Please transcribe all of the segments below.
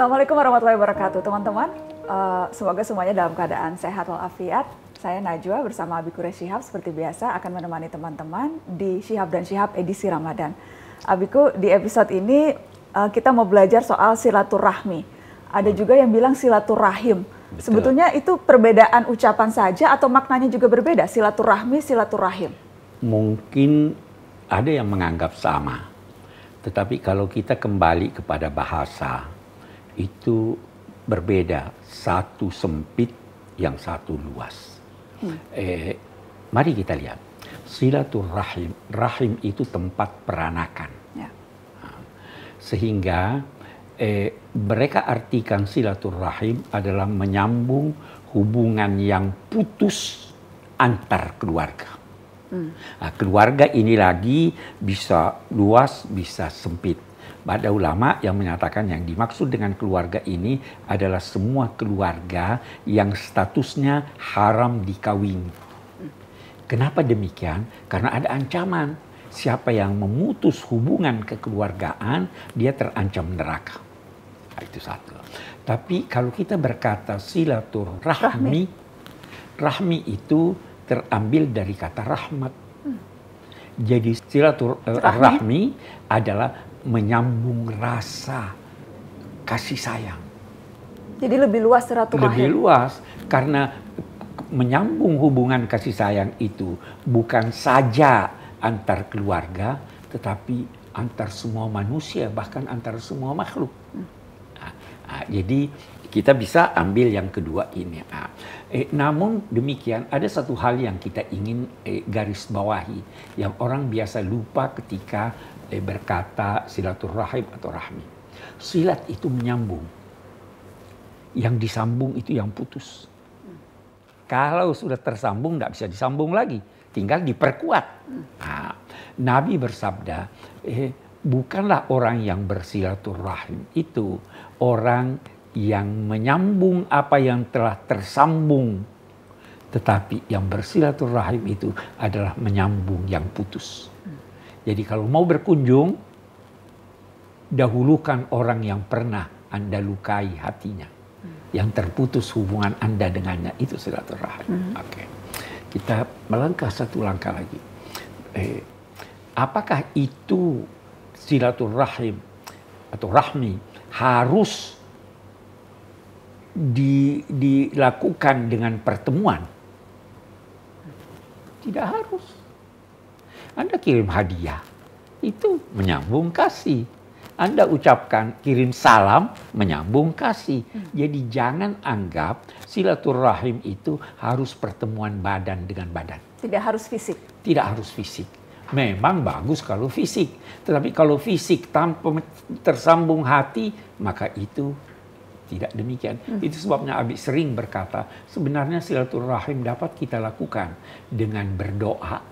Assalamualaikum warahmatullahi wabarakatuh, teman-teman. Uh, semoga semuanya dalam keadaan sehat walafiat. Saya Najwa bersama Abiku Shihab seperti biasa akan menemani teman-teman di Shihab dan Shihab edisi Ramadan. Abiku, di episode ini uh, kita mau belajar soal silaturahmi. Ada juga yang bilang silaturahim. Betul. Sebetulnya itu perbedaan ucapan saja atau maknanya juga berbeda, silaturahmi, silaturahim? Mungkin ada yang menganggap sama. Tetapi kalau kita kembali kepada bahasa, itu berbeda. Satu sempit, yang satu luas. Hmm. Eh, mari kita lihat. Silaturahim, rahim itu tempat peranakan. Ya. Sehingga eh, mereka artikan silaturahim adalah menyambung hubungan yang putus antar keluarga. Hmm. Nah, keluarga ini lagi bisa luas, bisa sempit. Ada ulama yang menyatakan yang dimaksud dengan keluarga ini adalah semua keluarga yang statusnya haram dikawin. Kenapa demikian? Karena ada ancaman. Siapa yang memutus hubungan kekeluargaan, dia terancam neraka. Nah, itu satu. Tapi kalau kita berkata silaturahmi, rahmi itu terambil dari kata rahmat. Hmm. Jadi silaturahmi adalah menyambung rasa kasih sayang. Jadi lebih luas silaturahmi. Lebih luas karena menyambung hubungan kasih sayang itu bukan saja antar keluarga, tetapi antar semua manusia, bahkan antar semua makhluk. Hmm. Nah, nah, jadi kita bisa ambil yang kedua ini. Nah, eh, namun demikian ada satu hal yang kita ingin eh, garis bawahi yang orang biasa lupa ketika eh, berkata silaturahim atau rahmi. Silat itu menyambung. Yang disambung itu yang putus. Kalau sudah tersambung tidak bisa disambung lagi, tinggal diperkuat. Nah, Nabi bersabda, eh, bukanlah orang yang bersilaturahim itu orang yang menyambung apa yang telah tersambung. Tetapi yang bersilaturahim itu adalah menyambung yang putus. Jadi kalau mau berkunjung, dahulukan orang yang pernah Anda lukai hatinya. Yang terputus hubungan Anda dengannya, itu silaturahim. Hmm. Oke. Okay. Kita melangkah satu langkah lagi. Eh, apakah itu silaturahim atau rahmi harus di, dilakukan dengan pertemuan. Tidak harus. Anda kirim hadiah, itu menyambung kasih. Anda ucapkan kirim salam, menyambung kasih. Jadi jangan anggap silaturahim itu harus pertemuan badan dengan badan. Tidak harus fisik. Tidak harus fisik. Memang bagus kalau fisik, tetapi kalau fisik tanpa tersambung hati, maka itu tidak demikian. Hmm. Itu sebabnya Abi sering berkata, sebenarnya silaturahim dapat kita lakukan dengan berdoa,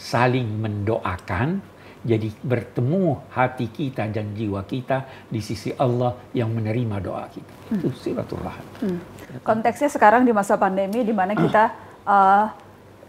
saling mendoakan, jadi bertemu hati kita dan jiwa kita di sisi Allah yang menerima doa kita. Hmm. Itu silaturahim. Hmm. Konteksnya sekarang di masa pandemi di mana kita uh,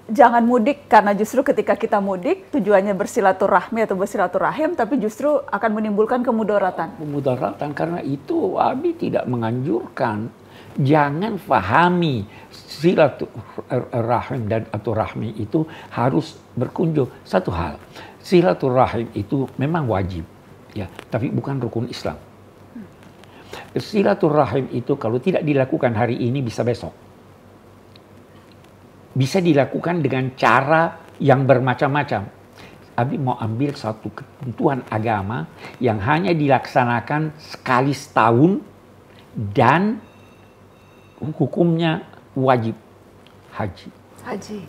jangan mudik karena justru ketika kita mudik tujuannya bersilaturahmi atau bersilaturahim tapi justru akan menimbulkan kemudaratan. Kemudaratan karena itu Abi tidak menganjurkan jangan fahami silaturahim dan atau rahmi itu harus berkunjung. Satu hal, silaturahim itu memang wajib ya, tapi bukan rukun Islam. Silaturahim itu kalau tidak dilakukan hari ini bisa besok bisa dilakukan dengan cara yang bermacam-macam. Abi mau ambil satu ketentuan agama yang hanya dilaksanakan sekali setahun dan hukumnya wajib haji. Haji.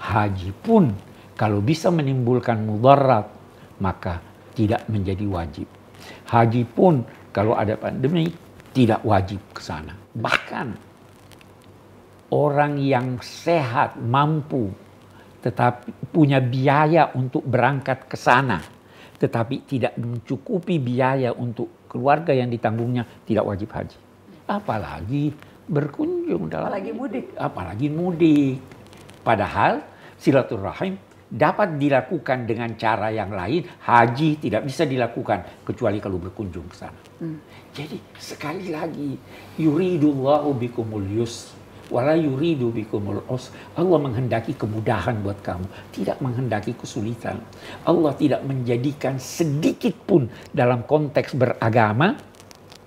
Haji pun kalau bisa menimbulkan mudarat maka tidak menjadi wajib. Haji pun kalau ada pandemi tidak wajib ke sana. Bahkan orang yang sehat, mampu, tetapi punya biaya untuk berangkat ke sana, tetapi tidak mencukupi biaya untuk keluarga yang ditanggungnya, tidak wajib haji. Apalagi berkunjung dalam apalagi mudik. Apalagi mudik. Padahal silaturahim dapat dilakukan dengan cara yang lain, haji tidak bisa dilakukan kecuali kalau berkunjung ke sana. Hmm. Jadi sekali lagi, yuridullahu bikumul yus wala yuridu bikumul us. Allah menghendaki kemudahan buat kamu, tidak menghendaki kesulitan. Allah tidak menjadikan sedikit pun dalam konteks beragama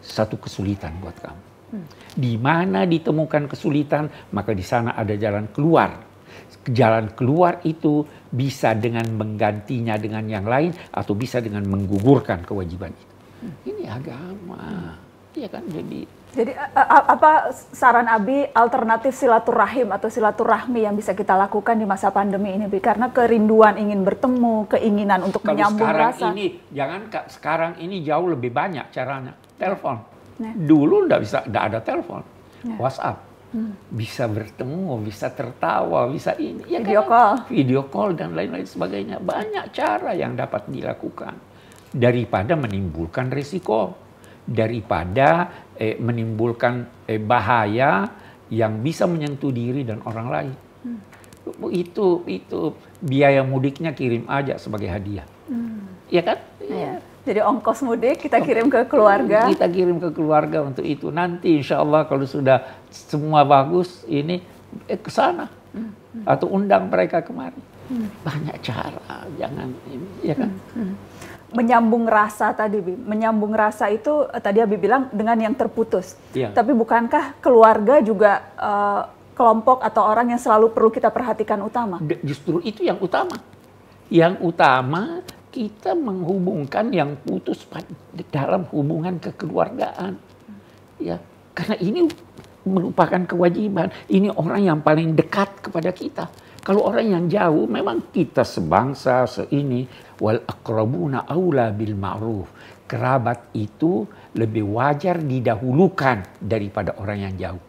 satu kesulitan buat kamu. Hmm. Di mana ditemukan kesulitan, maka di sana ada jalan keluar jalan keluar itu bisa dengan menggantinya dengan yang lain atau bisa dengan menggugurkan kewajiban itu. Ini agama. Iya kan jadi jadi apa saran Abi alternatif silaturahim atau silaturahmi yang bisa kita lakukan di masa pandemi ini Bi? Karena kerinduan ingin bertemu, keinginan untuk Kalau menyambung sekarang rasa. ini jangan sekarang ini jauh lebih banyak caranya. Telepon. Nah. Dulu enggak bisa enggak ada telepon. Nah. WhatsApp hmm. bisa bertemu, bisa tertawa, bisa ini. Ya video kan? call. Video call dan lain-lain sebagainya. Banyak cara yang dapat dilakukan. Daripada menimbulkan risiko. Daripada eh, menimbulkan eh, bahaya yang bisa menyentuh diri dan orang lain. Hmm. Itu itu biaya mudiknya kirim aja sebagai hadiah. Hmm. Ya kan? Iya. Jadi ongkos mudik kita kirim ke keluarga. Kita kirim ke keluarga untuk itu. Nanti insya Allah kalau sudah semua bagus ini eh, ke sana hmm. atau undang mereka kemari. Hmm. Banyak cara, jangan ini, ya kan. Hmm. Hmm. Menyambung rasa tadi, Bi. Menyambung rasa itu eh, tadi Abi bilang dengan yang terputus. Ya. Tapi bukankah keluarga juga uh, kelompok atau orang yang selalu perlu kita perhatikan utama? Justru itu yang utama. Yang utama kita menghubungkan yang putus dalam hubungan kekeluargaan. Ya, karena ini merupakan kewajiban. Ini orang yang paling dekat kepada kita. Kalau orang yang jauh memang kita sebangsa seini wal akrabuna aula bil ma'ruf. Kerabat itu lebih wajar didahulukan daripada orang yang jauh.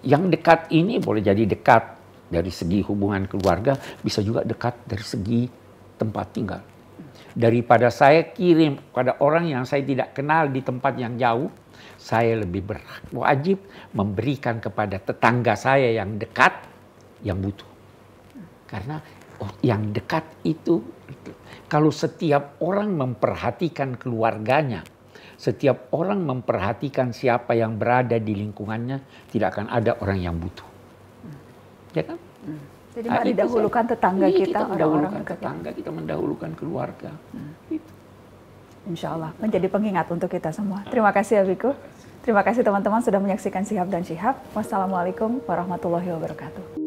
Yang dekat ini boleh jadi dekat dari segi hubungan keluarga, bisa juga dekat dari segi tempat tinggal daripada saya kirim pada orang yang saya tidak kenal di tempat yang jauh, saya lebih berwajib memberikan kepada tetangga saya yang dekat yang butuh. Karena oh, yang dekat itu kalau setiap orang memperhatikan keluarganya, setiap orang memperhatikan siapa yang berada di lingkungannya, tidak akan ada orang yang butuh. Ya kan? Hmm. Jadi nah, mari dahulukan tetangga iya, kita, orang-orang tetangga, kita mendahulukan keluarga. Hmm. Gitu. Insya Allah menjadi pengingat untuk kita semua. Terima kasih Abiku. Terima kasih teman-teman sudah menyaksikan Sihab dan Syihab. Wassalamualaikum warahmatullahi wabarakatuh.